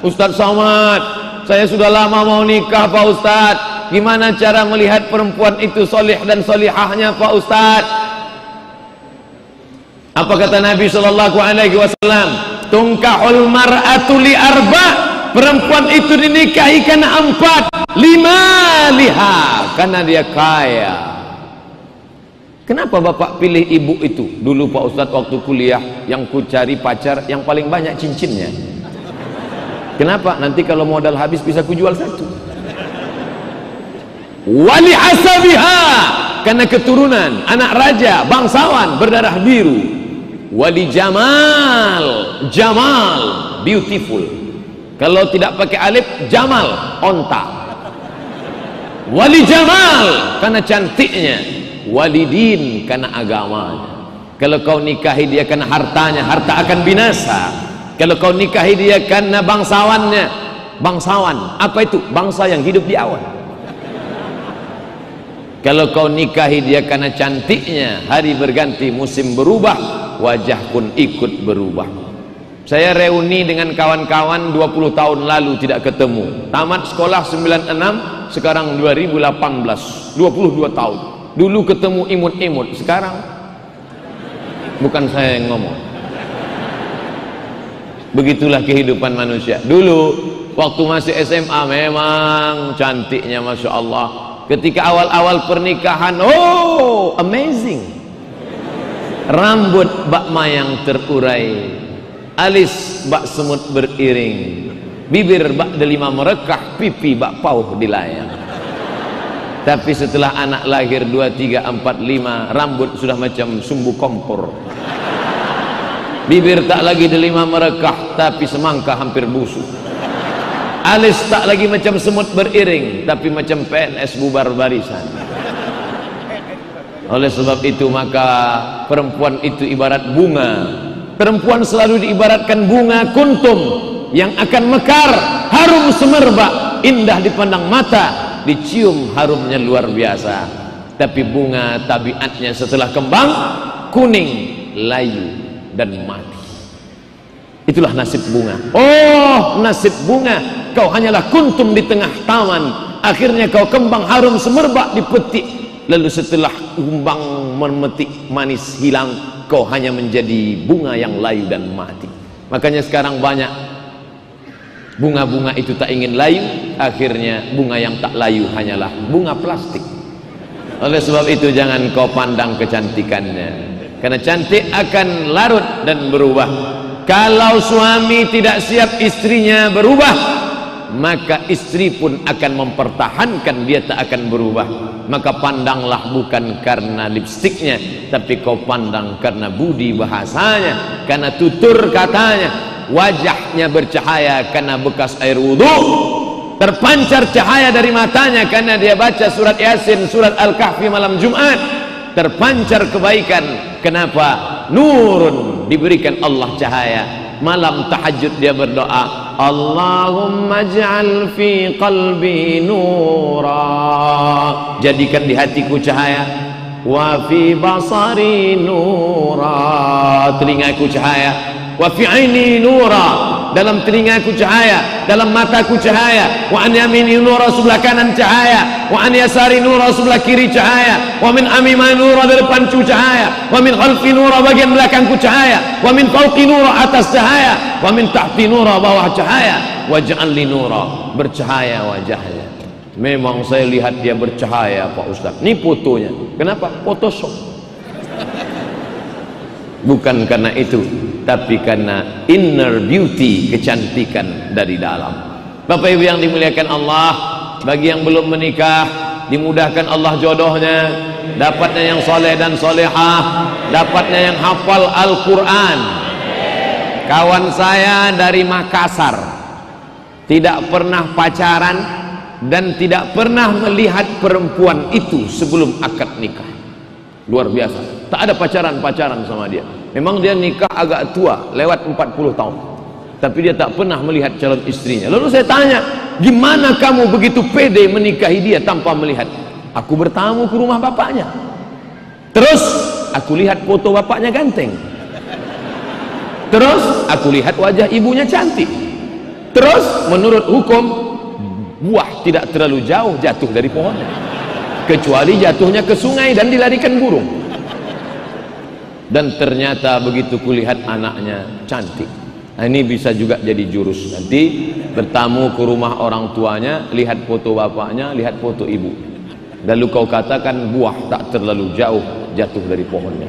Ustadz Somad, saya sudah lama mau nikah Pak Ustadz. Gimana cara melihat perempuan itu solih dan solihahnya Pak Ustadz? Apa kata Nabi Shallallahu Alaihi Wasallam? Tungkahul mar'atu li arba. Perempuan itu dinikahi karena empat. Lima liha karena dia kaya. Kenapa bapak pilih ibu itu? Dulu Pak Ustadz waktu kuliah yang ku cari pacar yang paling banyak cincinnya. Kenapa? Nanti kalau modal habis bisa kujual satu. Wali asabiha karena keturunan anak raja bangsawan berdarah biru. Wali jamal jamal beautiful. Kalau tidak pakai alif jamal onta. Wali jamal karena cantiknya. Wali din karena agamanya. Kalau kau nikahi dia karena hartanya, harta akan binasa. Kalau kau nikahi dia karena bangsawannya. Bangsawan apa itu? Bangsa yang hidup di awan. Kalau kau nikahi dia karena cantiknya hari berganti musim berubah wajah pun ikut berubah. Saya reuni dengan kawan-kawan 20 tahun lalu tidak ketemu. Tamat sekolah 96 sekarang 2018 22 tahun dulu ketemu imut-imut sekarang bukan saya yang ngomong. Begitulah kehidupan manusia. Dulu waktu masih SMA memang cantiknya Masya Allah. Ketika awal-awal pernikahan oh amazing. Rambut bak mayang terurai alis bak semut beriring bibir bak delima merekah pipi bak pauh dilayang tapi setelah anak lahir 2, 3, 4, 5 rambut sudah macam sumbu kompor. Bibir tak lagi delima merekah tapi semangka hampir busuk. Alis tak lagi macam semut beriring tapi macam PNS bubar barisan. Oleh sebab itu maka perempuan itu ibarat bunga. Perempuan selalu diibaratkan bunga kuntum yang akan mekar harum semerbak indah dipandang mata dicium harumnya luar biasa. Tapi bunga tabiatnya setelah kembang kuning layu dan mati. Itulah nasib bunga. Oh nasib bunga. Kau hanyalah kuntum di tengah taman. Akhirnya kau kembang harum semerbak dipetik lalu setelah kumbang memetik manis hilang kau hanya menjadi bunga yang layu dan mati. Makanya sekarang banyak bunga-bunga itu tak ingin layu akhirnya bunga yang tak layu hanyalah bunga plastik. Oleh sebab itu jangan kau pandang kecantikannya karena cantik akan larut dan berubah. Kalau suami tidak siap istrinya berubah maka istri pun akan mempertahankan dia tak akan berubah. Maka pandanglah bukan karena lipstiknya tapi kau pandang karena budi bahasanya karena tutur katanya wajahnya bercahaya karena bekas air wudhu terpancar cahaya dari matanya karena dia baca surat yasin surat al-kahfi malam jumat terpancar kebaikan Kenapa? Nurun diberikan Allah cahaya. Malam tahajud dia berdoa, Allahumma ja'al fi qalbi nura. Jadikan di hatiku cahaya. Wa fi basari nura. Telingaku cahaya. Wa fi aini nura. Dalam telingaku cahaya dalam mataku cahaya. Wa an yamini nura sebelah kanan cahaya. Wa an yasari nura sebelah kiri cahaya. Wa min amima nura dari depanku cahaya. Wa min khalfi nura bagian belakangku cahaya. Wa min fawqi nura atas cahaya. Wa min tahti nura bawah cahaya. Waj'al li nura. Bercahaya wajahnya. Memang saya lihat dia bercahaya Pak Ustaz. Ini fotonya. Kenapa? Photoshop bukan karena itu tapi karena inner beauty kecantikan dari dalam. Bapak Ibu yang dimuliakan Allah bagi yang belum menikah dimudahkan Allah jodohnya. Dapatnya yang soleh dan solehah. Dapatnya yang hafal Al-Quran. Kawan saya dari Makassar. Tidak pernah pacaran dan tidak pernah melihat perempuan itu sebelum akad nikah. Luar biasa tak ada pacaran-pacaran sama dia. Memang dia nikah agak tua lewat 40 tahun. Tapi dia tak pernah melihat calon istrinya. Lalu saya tanya gimana kamu begitu pede menikahi dia tanpa melihat? Aku bertamu ke rumah bapaknya. Terus aku lihat foto bapaknya ganteng. Terus aku lihat wajah ibunya cantik. Terus menurut hukum buah tidak terlalu jauh jatuh dari pohonnya kecuali jatuhnya ke sungai dan dilarikan burung dan ternyata begitu kulihat anaknya cantik. Nah, ini bisa juga jadi jurus. Nanti bertamu ke rumah orang tuanya lihat foto bapaknya lihat foto ibu lalu kau katakan buah tak terlalu jauh jatuh dari pohonnya.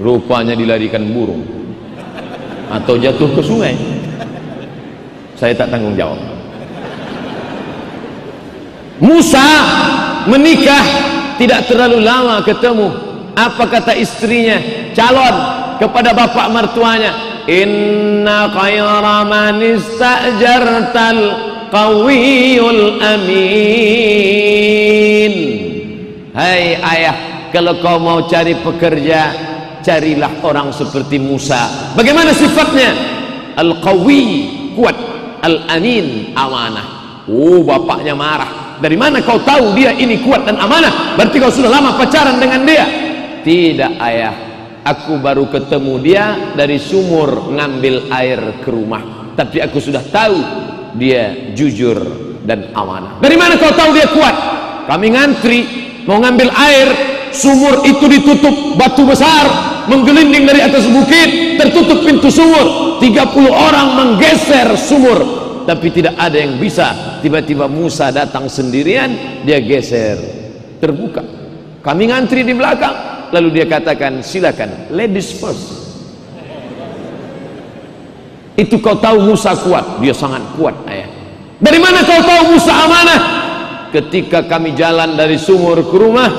Rupanya dilarikan burung. Atau jatuh ke sungai. Saya tak tanggung jawab Musa menikah tidak terlalu lama ketemu apa kata istrinya? Calon kepada bapak mertuanya. Inna khayra man istajartal qawiyul amin. Hai ayah kalau kau mau cari pekerja carilah orang seperti Musa. Bagaimana sifatnya? Al-qawi kuat. Al-amin amanah. Oh bapaknya marah. Dari mana kau tahu dia ini kuat dan amanah? Berarti kau sudah lama pacaran dengan dia tidak ayah. Aku baru ketemu dia dari sumur ngambil air ke rumah. Tapi aku sudah tahu dia jujur dan amanah. Dari mana kau tahu dia kuat? Kami ngantri mau ngambil air sumur itu ditutup. Batu besar menggelinding dari atas bukit tertutup pintu sumur. 30 orang menggeser sumur. Tapi tidak ada yang bisa. Tiba-tiba Musa datang sendirian dia geser. Terbuka. Kami ngantri di belakang lalu dia katakan silakan ladies first. Itu kau tahu Musa kuat? Dia sangat kuat ayah. Dari mana kau tahu Musa amanah? Ketika kami jalan dari sumur ke rumah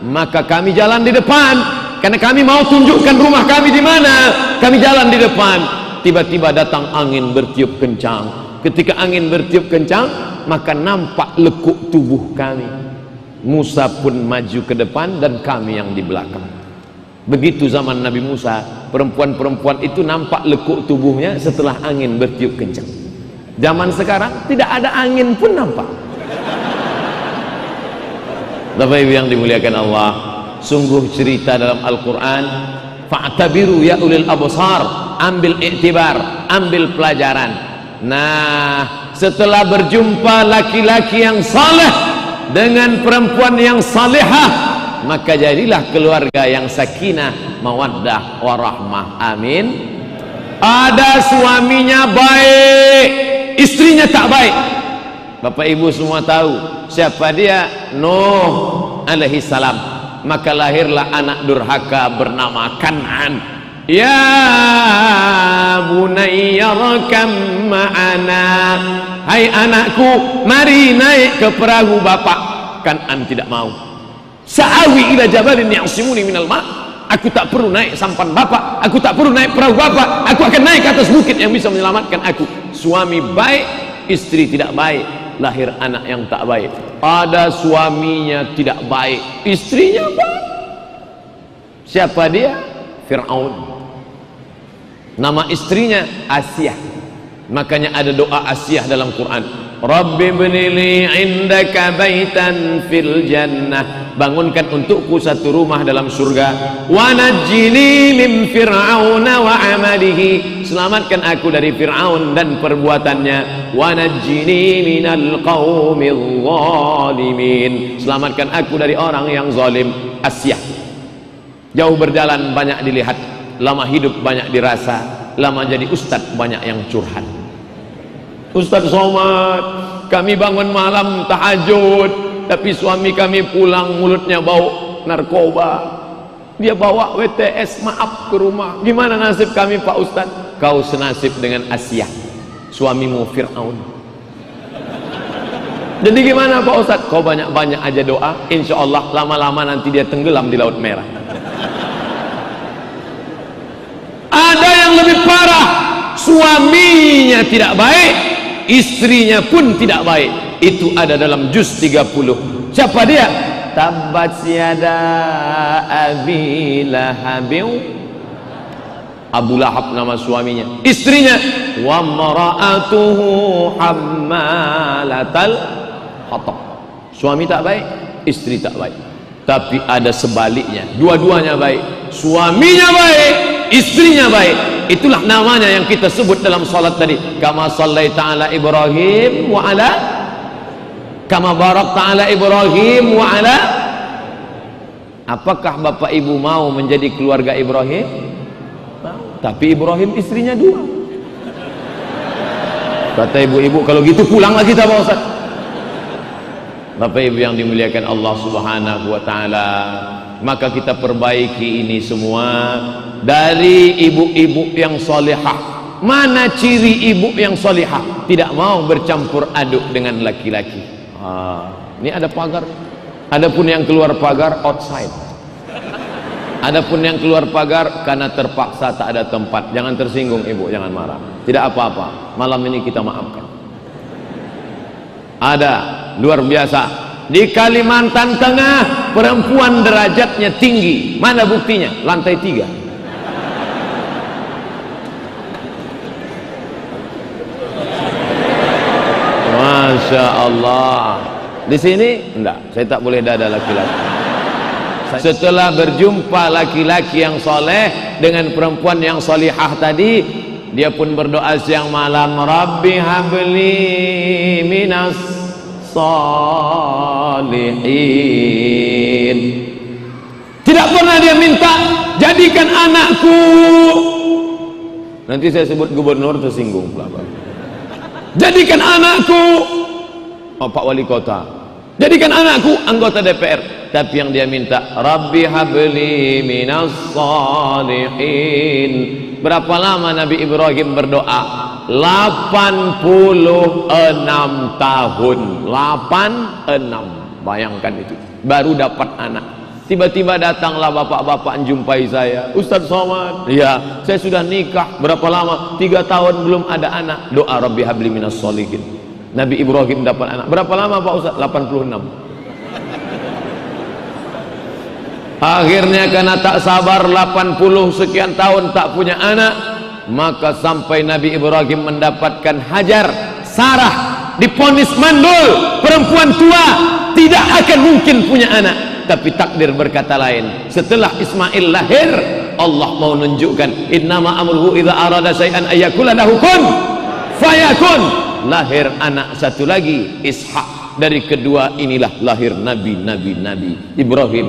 maka kami jalan di depan. Karena kami mau tunjukkan rumah kami di mana kami jalan di depan. Tiba-tiba datang angin bertiup kencang. Ketika angin bertiup kencang maka nampak lekuk tubuh kami Musa pun maju ke depan dan kami yang di belakang. Begitu zaman Nabi Musa perempuan-perempuan itu nampak lekuk tubuhnya setelah angin bertiup kencang. Zaman sekarang tidak ada angin pun nampak. Bapak Ibu yang dimuliakan Allah sungguh cerita dalam Al-Quran fa'tabiru ya ulil absar ambil iktibar ambil pelajaran. Nah, setelah berjumpa laki-laki yang saleh dengan perempuan yang salehah, maka jadilah keluarga yang sakinah, mawaddah, warahmah. Amin. Ada suaminya baik, istrinya tak baik. Bapak Ibu semua tahu siapa dia? Nuh alaihi salam. Maka lahirlah anak durhaka bernama Kanan Ya bunayya rakam ma'ana. Hai anakku mari naik ke perahu bapak. Kan an tidak mau. Sa'awi ila jabalin ya'simuni minal ma' Aku tak perlu naik sampan bapak. Aku tak perlu naik perahu bapak. Aku akan naik ke atas bukit yang bisa menyelamatkan aku. Suami baik, istri tidak baik. Lahir anak yang tak baik. Ada suaminya tidak baik Istrinya baik. Siapa dia? Fir'aun nama istrinya Asyah. Makanya ada doa Asyah dalam Quran. Rabbi benili indaka baitan fil jannah. Bangunkan untukku satu rumah dalam surga. Wa najjini min fir'auna wa amalihi. Selamatkan aku dari Fir'aun dan perbuatannya. Wa najjini minal qaumil zalimin. Selamatkan aku dari orang yang zalim. Asyah. Jauh berjalan banyak dilihat lama hidup banyak dirasa lama jadi ustad banyak yang curhat. Ustaz Somad kami bangun malam tahajud tapi suami kami pulang mulutnya bau narkoba. Dia bawa WTS maaf ke rumah. Gimana nasib kami Pak Ustaz? Kau senasib dengan Asia suamimu Fir'aun. Jadi gimana Pak Ustaz? Kau banyak-banyak aja doa insya Allah lama-lama nanti dia tenggelam di laut merah suaminya tidak baik istrinya pun tidak baik. Itu ada dalam juz 30 siapa dia? Tabat siada abi lahabin. Abu Lahab nama suaminya. Istrinya wa mara'atuhu hammalatal hatab suami tak baik istri tak baik. Tapi ada sebaliknya. Dua-duanya baik. Suaminya baik istrinya baik itulah namanya yang kita sebut dalam salat tadi. Kama sallaita ala Ibrahim wa ala kama barakta ala Ibrahim wa ala apakah bapak ibu mau menjadi keluarga Ibrahim? Tapi Ibrahim istrinya dua. Kata ibu-ibu kalau gitu pulang lagi Pak Ustaz Bapak Ibu yang dimuliakan Allah Subhanahu wa taala maka kita perbaiki ini semua dari ibu-ibu yang solehah mana ciri ibu yang solehah tidak mau bercampur aduk dengan laki-laki. Ah, ini ada pagar. Adapun yang keluar pagar outside. Adapun yang keluar pagar karena terpaksa tak ada tempat. Jangan tersinggung ibu. Jangan marah. Tidak apa-apa. Malam ini kita maafkan. Ada luar biasa. Di Kalimantan Tengah perempuan derajatnya tinggi. Mana buktinya? Lantai tiga. Masya Allah. Di sini? Enggak. Saya tak boleh dada laki-laki. Setelah berjumpa laki-laki yang soleh dengan perempuan yang solihah tadi dia pun berdoa siang malam Rabbi habli minas salihin. Tidak pernah dia minta jadikan anakku. Nanti saya sebut gubernur tersinggung jadikan anakku. Oh, Pak Wali Kota. Jadikan anakku anggota DPR tapi yang dia minta Rabbi habli minas salihin. Berapa lama Nabi Ibrahim berdoa 86 tahun. 86 bayangkan itu. Baru dapat anak. Tiba-tiba datanglah bapak-bapak jumpai saya. Ustaz Somad. Ya saya sudah nikah berapa lama? Tiga tahun belum ada anak. Doa Rabbi habli minas solihin Nabi Ibrahim dapat anak. Berapa lama Pak Ustaz? 86 akhirnya karena tak sabar 80 sekian tahun tak punya anak maka sampai Nabi Ibrahim mendapatkan Hajar Sarah diponis mandul perempuan tua tidak akan mungkin punya anak. Tapi takdir berkata lain setelah Ismail lahir Allah mau menunjukkan innama amruhu idza arada syai'an ayakula lahu kun fayakun. Lahir anak satu lagi Ishak. Dari kedua inilah lahir nabi nabi nabi Ibrahim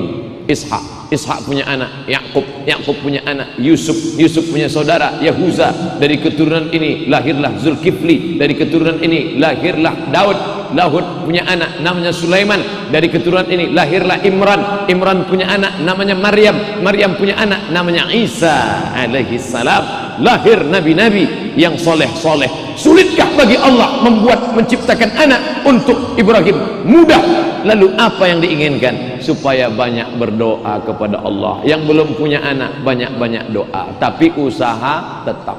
Ishak Ishak punya anak Yakub Yakub punya anak Yusuf Yusuf punya saudara Yahuza. Dari keturunan ini lahirlah Zulkifli. Dari keturunan ini lahirlah Daud. Daud punya anak namanya Sulaiman. Dari keturunan ini lahirlah Imran. Imran punya anak namanya Maryam. Maryam punya anak namanya Isa alaihi salam lahir nabi-nabi yang soleh-soleh. Sulitkah bagi Allah membuat menciptakan anak untuk Ibrahim? Mudah. Lalu apa yang diinginkan? Supaya banyak berdoa kepada Allah. Yang belum punya anak banyak-banyak doa. Tapi usaha tetap.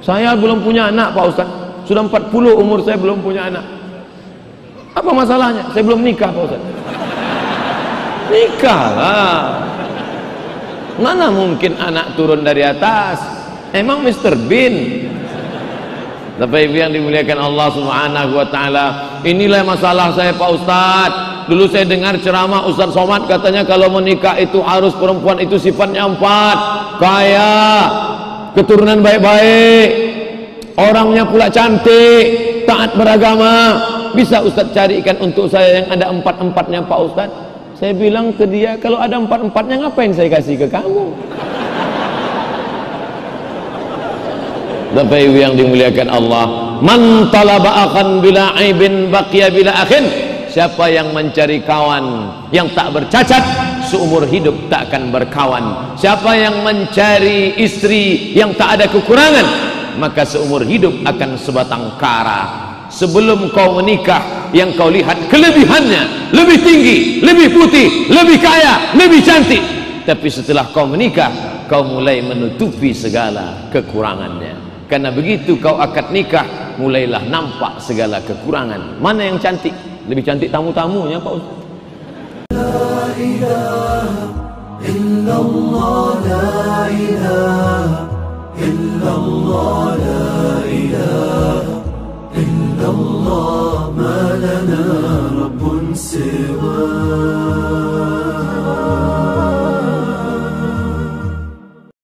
Saya belum punya anak Pak Ustaz. Sudah 40 umur saya belum punya anak. Apa masalahnya? Saya belum nikah Pak Ustaz. Nikah lah. Mana mungkin anak turun dari atas emang Mr. Bean Bapak Ibu yang dimuliakan Allah Subhanahu wa taala, inilah masalah saya Pak Ustaz. Dulu saya dengar ceramah Ustaz Somad katanya kalau menikah itu harus perempuan itu sifatnya empat, kaya, keturunan baik-baik, orangnya pula cantik, taat beragama. Bisa Ustaz carikan untuk saya yang ada empat-empatnya Pak Ustaz? Saya bilang ke dia, kalau ada empat-empatnya ngapain saya kasih ke kamu? Bapak Ibu yang dimuliakan Allah man talaba akhan bila aibin baqiya bila akhin. Siapa yang mencari kawan yang tak bercacat seumur hidup tak akan berkawan. Siapa yang mencari istri yang tak ada kekurangan maka seumur hidup akan sebatang kara. Sebelum kau menikah yang kau lihat kelebihannya lebih tinggi lebih putih lebih kaya lebih cantik. Tapi setelah kau menikah kau mulai menutupi segala kekurangannya karena begitu kau akad nikah mulailah nampak segala kekurangan mana yang cantik lebih cantik tamu-tamunya Pak Ustaz La ilaha illallah la ilaha illallah la ilaha illallah ma lana rabbun siwa